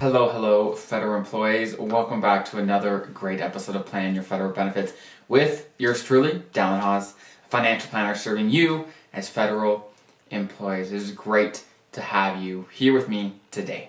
Hello, hello, federal employees. Welcome back to another great episode of Planning Your Federal Benefits with yours truly, Dallen Haws, financial planner serving you as federal employees. It is great to have you here with me today.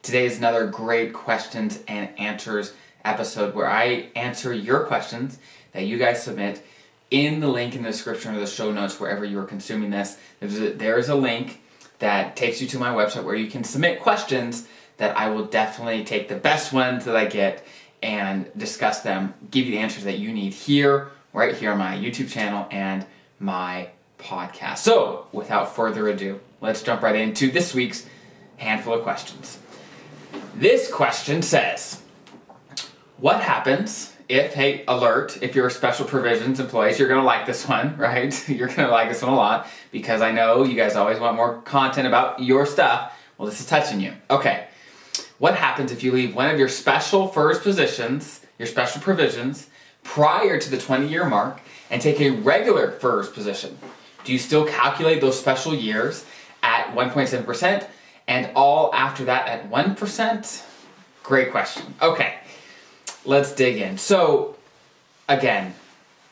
Today is another great questions and answers episode where I answer your questions that you guys submit in the link in the description or the show notes wherever you are consuming this. There is a link that takes you to my website where you can submit questions that I will definitely take the best ones that I get and discuss them, give you the answers that you need here, right here on my YouTube channel and my podcast. So, without further ado, let's jump right into this week's handful of questions. This question says, What happens if, hey, alert, if you're a special provisions employees, you're gonna like this one, right? You're gonna like this one a lot because I know you guys always want more content about your stuff. Well, this is touching you. Okay. What happens if you leave one of your special FERS positions, your special provisions, prior to the 20 year mark and take a regular FERS position? Do you still calculate those special years at 1.7% and all after that at 1%? Great question. Okay, let's dig in. So, again,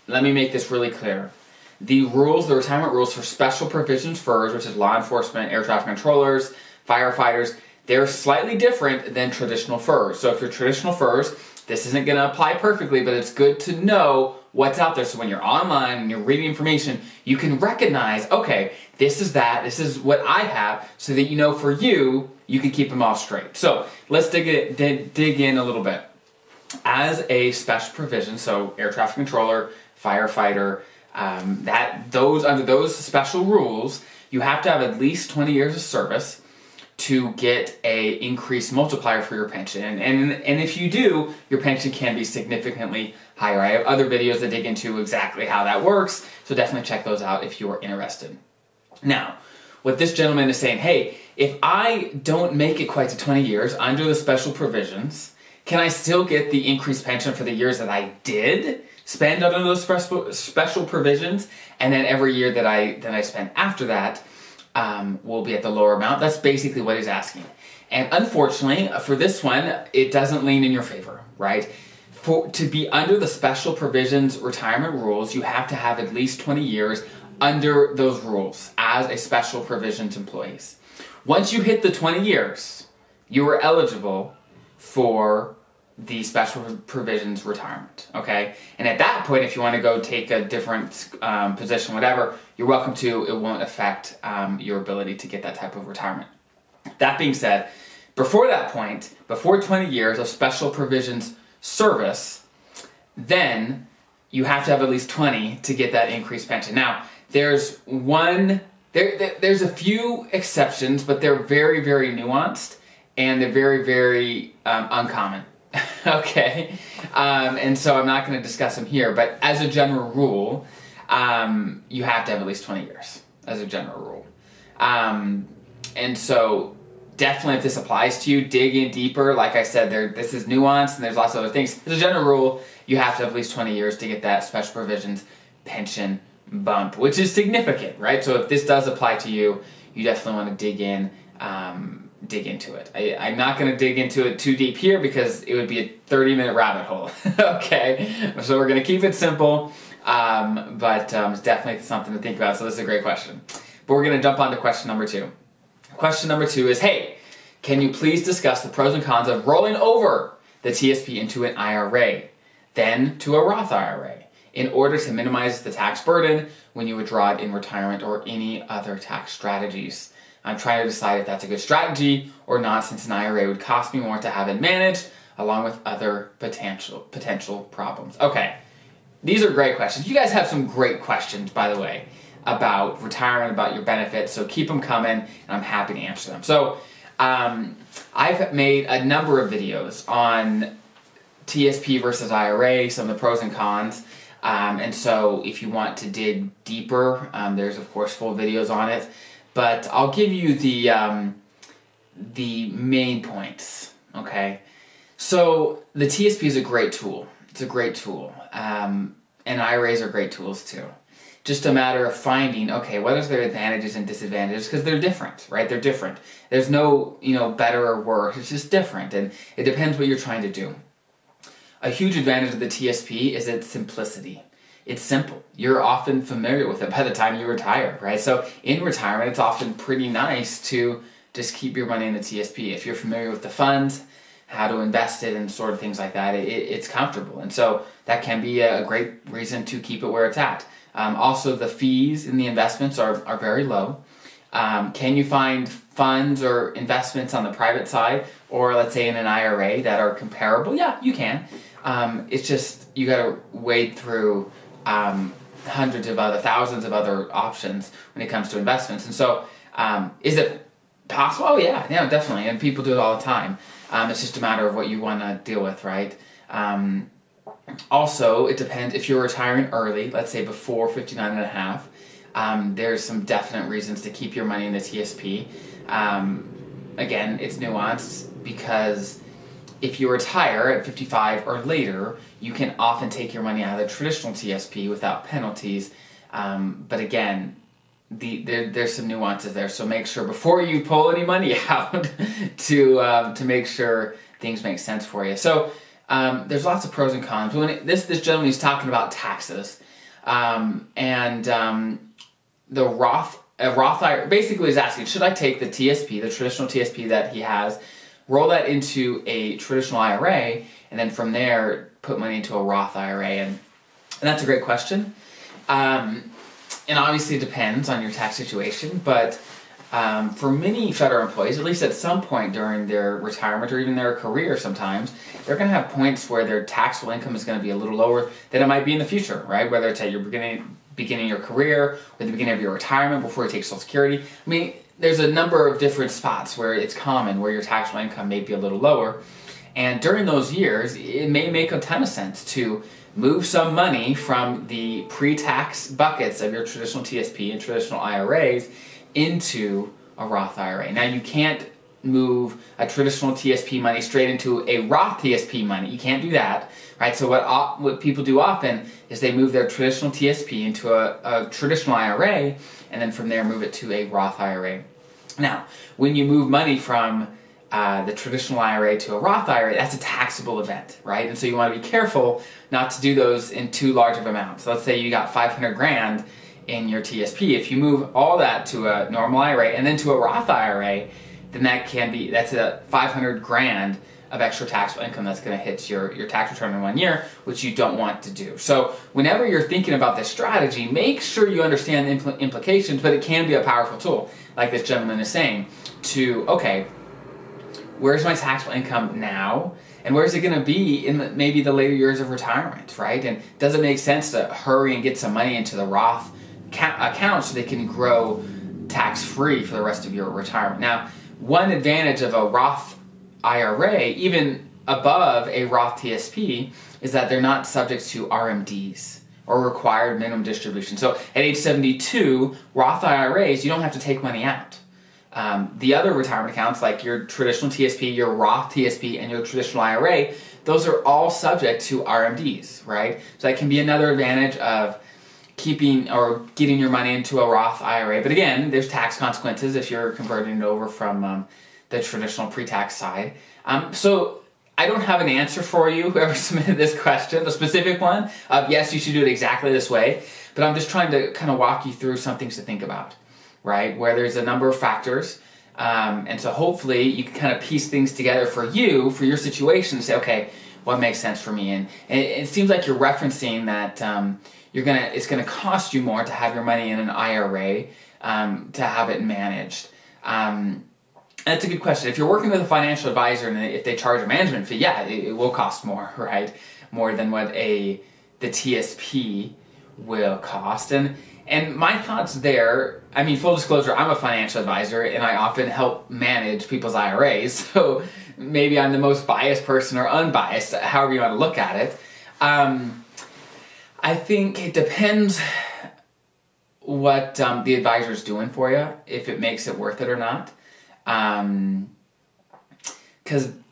let me make this really clear. The rules, the retirement rules for special provisions FERS, which is law enforcement, air traffic controllers, firefighters, they're slightly different than traditional FERS. So if you're traditional FERS, this isn't going to apply perfectly, but it's good to know what's out there. So when you're online and you're reading information, you can recognize, okay, this is that, this is what I have, so that you know for you, you can keep them all straight. So let's dig, it, dig, dig in a little bit. As a special provision, so air traffic controller, firefighter, um, that those under those special rules, you have to have at least 20 years of service to get a increased multiplier for your pension. And, and, and if you do, your pension can be significantly higher. I have other videos that dig into exactly how that works, so definitely check those out if you are interested. Now, what this gentleman is saying, hey, if I don't make it quite to 20 years under the special provisions, can I still get the increased pension for the years that I did spend under those special, special provisions? And then every year that I, that I spend after that, um, will be at the lower amount. That's basically what he's asking. And unfortunately, for this one, it doesn't lean in your favor, right? For, to be under the special provisions retirement rules, you have to have at least 20 years under those rules as a special provisions employees. Once you hit the 20 years, you are eligible for the special provisions retirement. Okay, and at that point, if you want to go take a different um, position, whatever, you're welcome to. It won't affect um, your ability to get that type of retirement. That being said, before that point, before 20 years of special provisions service, then you have to have at least 20 to get that increased pension. Now, there's one, there, there there's a few exceptions, but they're very, very nuanced and they're very, very um, uncommon. okay, um, and so I'm not going to discuss them here, but as a general rule, um, you have to have at least 20 years, as a general rule. Um, and so definitely if this applies to you, dig in deeper. Like I said, there this is nuanced and there's lots of other things. As a general rule, you have to have at least 20 years to get that special provisions pension bump, which is significant, right? So if this does apply to you, you definitely want to dig in. Um, dig into it. I, am not going to dig into it too deep here because it would be a 30 minute rabbit hole. okay, so we're going to keep it simple, um, but um, it's definitely something to think about. So this is a great question. But we're going to jump on to question number two. Question number two is Hey, can you please discuss the pros and cons of rolling over the TSP into an IRA, then to a Roth IRA? in order to minimize the tax burden when you withdraw it in retirement or any other tax strategies. I'm trying to decide if that's a good strategy or not since an IRA would cost me more to have it managed along with other potential potential problems. Okay. These are great questions. You guys have some great questions by the way about retirement, about your benefits, so keep them coming and I'm happy to answer them. So, um, I've made a number of videos on TSP versus IRA, some of the pros and cons. Um, and so, if you want to dig deeper, um, there's of course full videos on it but I'll give you the um, the main points. Okay, so the TSP is a great tool. It's a great tool, um, and IRAs are great tools too. just a matter of finding okay what are their advantages and disadvantages? Because they're different right? They're different. There's no you know better or worse. It's just different and it depends what you're trying to do. A huge advantage of the tsp is its simplicity. It's simple. You're often familiar with it by the time you retire right? So in retirement it's often pretty nice to just keep your money in the tsp if you're familiar with the funds how to invest it and sort of things like that it, it's comfortable and so that can be a great reason to keep it where it's at um, also, the fees in the investments are, are very low. Um, can you find funds or investments on the private side, or let's say in an IRA that are comparable? Yeah, you can. Um, it's just you got to wade through um, hundreds of other, thousands of other options when it comes to investments. And so, um, is it possible? Oh yeah, yeah, definitely. And people do it all the time. Um, it's just a matter of what you want to deal with, right? also, it depends if you're retiring early, let's say before 59 and a half, um, there's some definite reasons to keep your money in the TSP. Um, again, it's nuanced because if you retire at 55 or later, you can often take your money out of the traditional TSP without penalties. Um, but again, the, there, there's some nuances there, so make sure before you pull any money out to um, to make sure things make sense for you. So um, there's lots of pros and cons. When it, this this gentleman is talking about taxes, um, and um, the Roth a Roth IRA basically is asking, should I take the TSP, the traditional TSP that he has, roll that into a traditional IRA, and then from there put money into a Roth IRA? And, and that's a great question. Um, and obviously it depends on your tax situation, but um, for many federal employees, at least at some point during their retirement or even their career, sometimes they're going to have points where their taxable income is going to be a little lower than it might be in the future, right? Whether it's at your beginning beginning your career or the beginning of your retirement before you take Social Security. I mean, there's a number of different spots where it's common where your taxable income may be a little lower. And during those years, it may make a ton of sense to move some money from the pre-tax buckets of your traditional TSP and traditional IRAs into a Roth IRA. Now you can't move a traditional TSP money straight into a Roth TSP money. You can't do that, right? So what what people do often is they move their traditional TSP into a, a traditional IRA, and then from there move it to a Roth IRA. Now, when you move money from uh, the traditional IRA to a Roth IRA, that's a taxable event, right? And so you want to be careful not to do those in too large of amounts. So let's say you got 500 grand in your TSP. If you move all that to a normal IRA and then to a Roth IRA, then that can be that's a 500 grand of extra taxable income that's going to hit your, your tax return in one year, which you don't want to do. So, whenever you're thinking about this strategy, make sure you understand the impl- implications, but it can be a powerful tool, like this gentleman is saying, to, okay, where's my taxable income now? And where's it going to be in the, maybe the later years of retirement, right? And does it make sense to hurry and get some money into the Roth account so they can grow tax free for the rest of your retirement? Now, one advantage of a Roth IRA, even above a Roth TSP, is that they're not subject to RMDs or required minimum distribution. So at age 72, Roth IRAs, you don't have to take money out. Um, the other retirement accounts, like your traditional TSP, your Roth TSP, and your traditional IRA, those are all subject to RMDs, right? So that can be another advantage of keeping or getting your money into a Roth IRA. But again, there's tax consequences if you're converting it over from um, the traditional pre-tax side. Um, so I don't have an answer for you, whoever submitted this question, the specific one. Uh, yes, you should do it exactly this way, but I'm just trying to kind of walk you through some things to think about, right? Where there's a number of factors. Um, and so hopefully you can kind of piece things together for you, for your situation, and say, okay, what makes sense for me? And, it, it seems like you're referencing that um, you're gonna it's gonna cost you more to have your money in an IRA um, to have it managed. Um, that's a good question. If you're working with a financial advisor and if they charge a management fee, yeah, it, it will cost more, right? More than what a the TSP will cost. And and my thoughts there, I mean, full disclosure, I'm a financial advisor and I often help manage people's IRAs. So maybe I'm the most biased person or unbiased, however you want to look at it. Um, I think it depends what um, the advisor is doing for you, if it makes it worth it or not. Because um,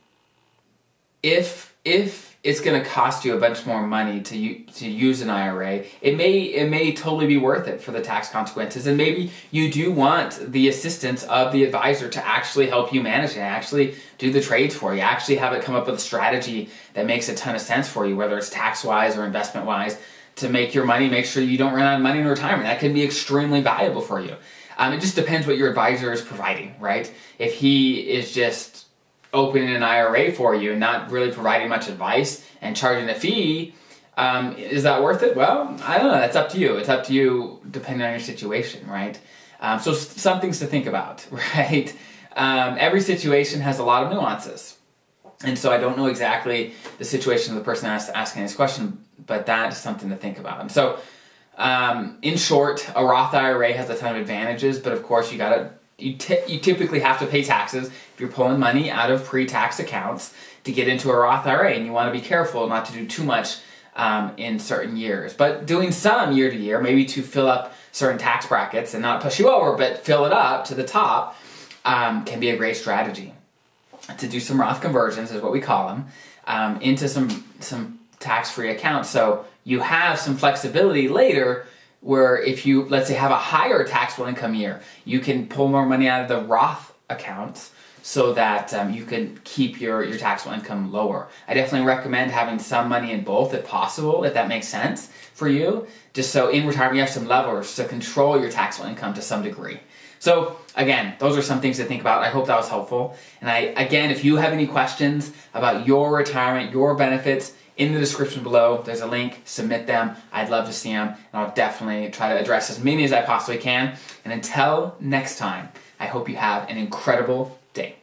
if if it's going to cost you a bunch more money to to use an IRA, it may it may totally be worth it for the tax consequences, and maybe you do want the assistance of the advisor to actually help you manage it, actually do the trades for you, actually have it come up with a strategy that makes a ton of sense for you, whether it's tax wise or investment wise, to make your money, make sure you don't run out of money in retirement. That can be extremely valuable for you. Um, it just depends what your advisor is providing, right? If he is just opening an IRA for you and not really providing much advice and charging a fee, um, is that worth it? Well, I don't know. That's up to you. It's up to you depending on your situation, right? Um, so some things to think about, right? Um, every situation has a lot of nuances. And so I don't know exactly the situation of the person asking this question, but that is something to think about. And so, um, in short, a Roth IRA has a ton of advantages, but of course you gotta you, you typically have to pay taxes if you're pulling money out of pre-tax accounts to get into a Roth IRA, and you want to be careful not to do too much um, in certain years. But doing some year to year, maybe to fill up certain tax brackets and not push you over, but fill it up to the top, um, can be a great strategy. To do some Roth conversions is what we call them um, into some some tax-free accounts, so you have some flexibility later where if you let's say have a higher taxable income year you can pull more money out of the roth account so that um, you can keep your, your taxable income lower. I definitely recommend having some money in both if possible if that makes sense for you. Just so in retirement you have some levers to control your taxable income to some degree. So again those are some things to think about. I hope that was helpful. And i again if you have any questions about your retirement your benefits in the description below. There's a link, submit them. I'd love to see them, and I'll definitely try to address as many as I possibly can. And until next time, I hope you have an incredible day.